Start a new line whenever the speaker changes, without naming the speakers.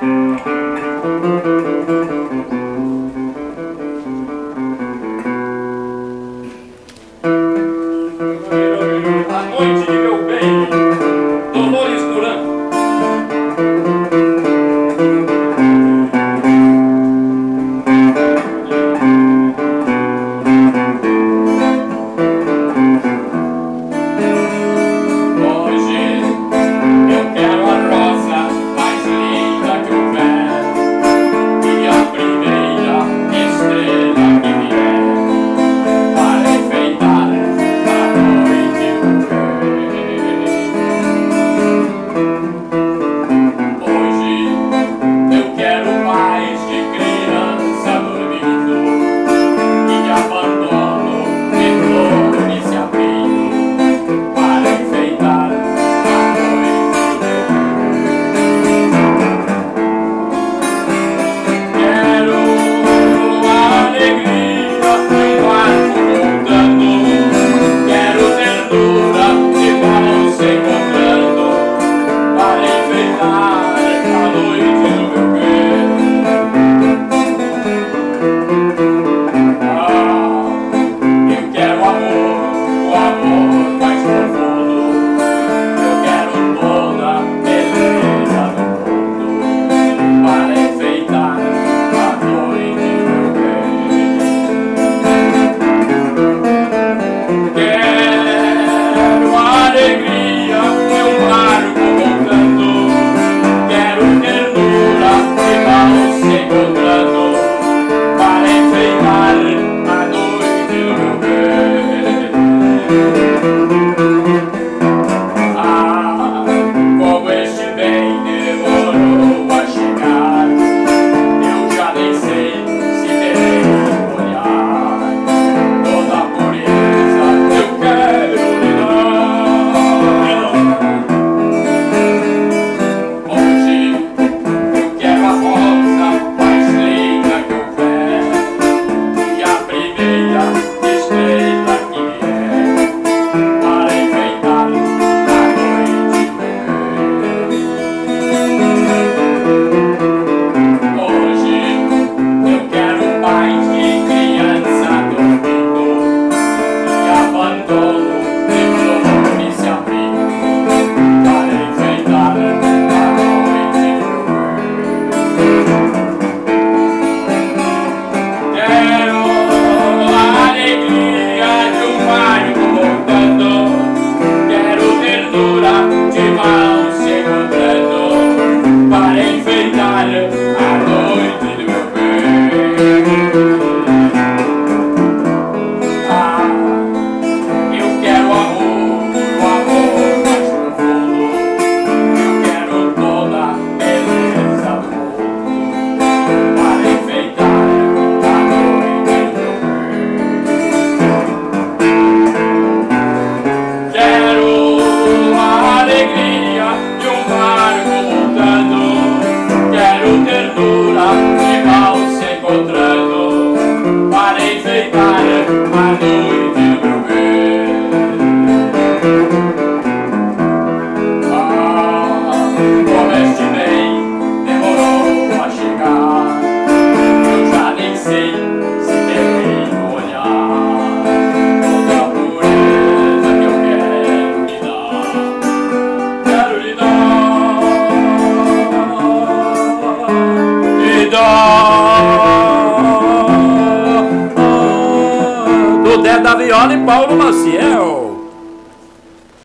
da mar. E Paulo Maciel.